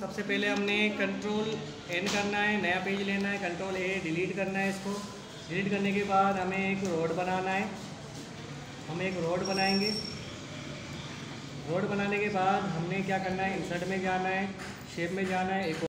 सबसे पहले हमने कंट्रोल एन करना है, नया पेज लेना है कंट्रोल ए डिलीट करना है इसको। डिलीट करने के बाद हमें एक रोड बनाना है। हम एक रोड बनाएँगे। रोड बनाने के बाद हमने क्या करना है? इंसर्ट में जाना है शेप में जाना है, एक